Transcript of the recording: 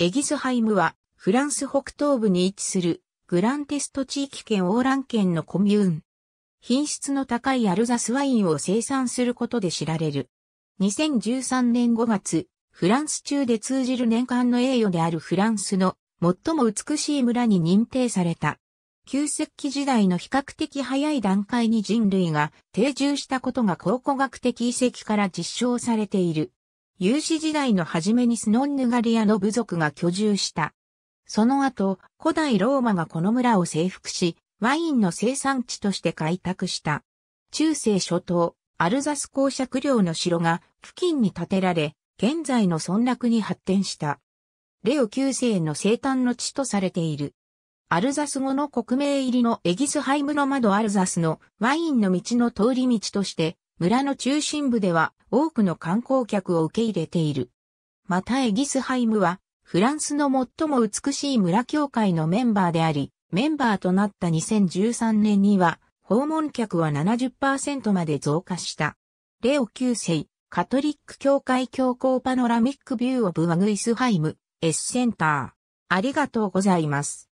エギスハイムはフランス北東部に位置するグランテスト地域圏オーラン県のコミューン。品質の高いアルザスワインを生産することで知られる。2013年5月、フランス中で通じる年間の栄誉であるフランスの最も美しい村に認定された。旧石器時代の比較的早い段階に人類が定住したことが考古学的遺跡から実証されている。有史時代の初めにスノンヌガリアの部族が居住した。その後、古代ローマがこの村を征服し、ワインの生産地として開拓した。中世初頭、アルザス公爵領の城が付近に建てられ、現在の村落に発展した。レオ9世の生誕の地とされている。アルザス語の国名入りのエギスハイムの窓アルザスのワインの道の通り道として、村の中心部では多くの観光客を受け入れている。またエギスハイムはフランスの最も美しい村協会のメンバーであり、メンバーとなった2013年には訪問客は70%まで増加した。レオ9世、カトリック教会教皇 panoramic view of Eguisheim、エスセンター。ありがとうございます。